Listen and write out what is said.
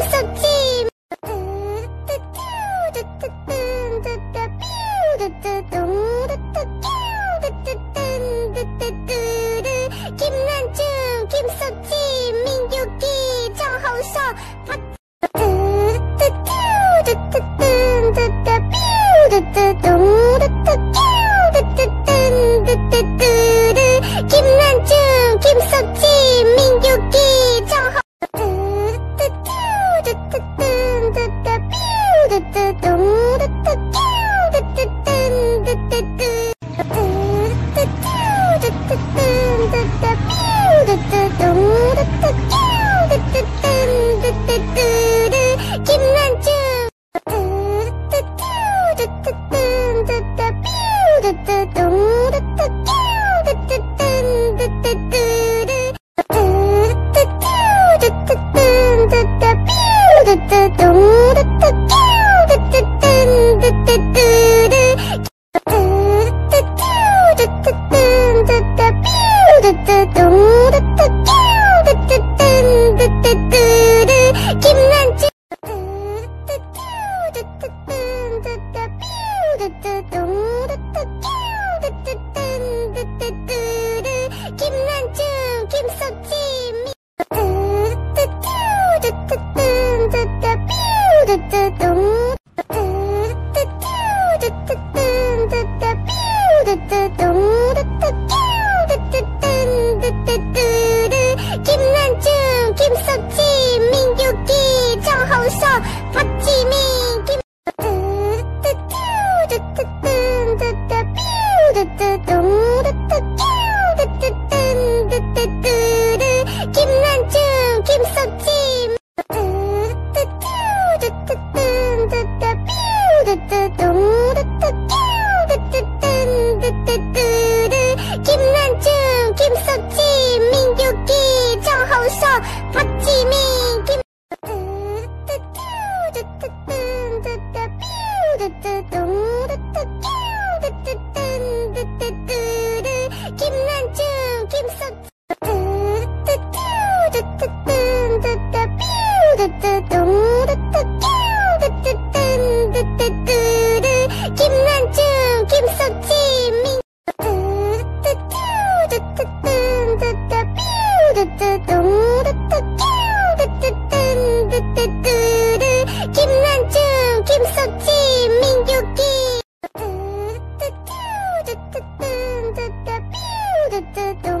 手机。嘟嘟嘟嘟嘟嘟嘟嘟嘟嘟嘟嘟嘟嘟 give so ずっと